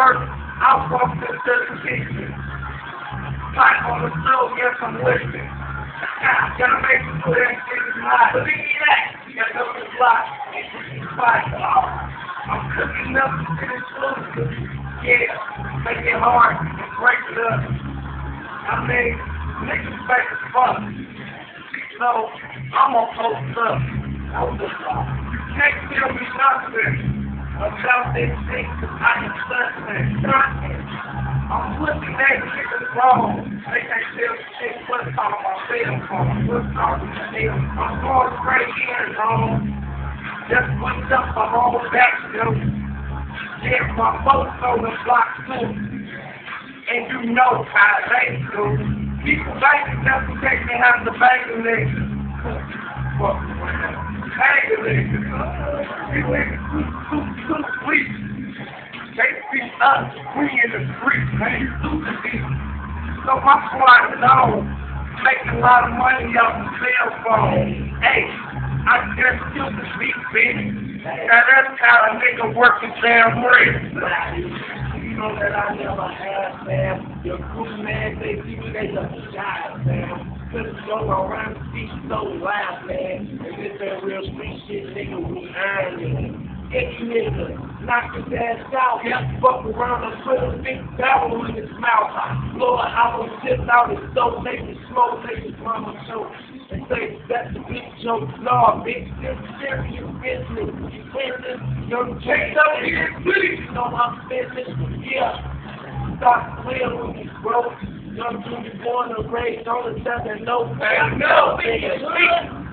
The yes, I'm gotta make shit is hot. Believe that. You gotta go to the block. I'm cooking up to the food. Yeah, make it hard and break it up. I mean, niggas fake as fuck. So, I'm gonna post up. Next year we nothing. About this thing, I am suspect. I'm looking at shit wrong. They can't tell shit what's on my cell phone. What's on the cell I'm going straight in, home. Just went up my whole back, though. Yeah, my folks on the block, too. And you know how they do. People banking just in case they have the. You niggas too, weak. They be us, we in the streets, man. So my squad on, making a lot of money off the cell phone. Hey, I just killed the beat, bitch. Now that's how a nigga working damn. You know that I never had, man. Your crew, man, they see me, they just shy, man. Couldn't go around the street so loud, man. And this that real street shit, nigga, we earned it. Any nigga, knock his ass out, yeah, fuck around and put a big barrel in his mouth. Lord, I was just out his soul, make me smoke, make his mama choke. And say, that's a big joke. No, bitch, this serious business. Business, young Jay, up here, please. know I'm business, yeah. Stop playing with me, bro. Young Junior born and raised on the seven, no, man, no, nigga, You better wrap it up like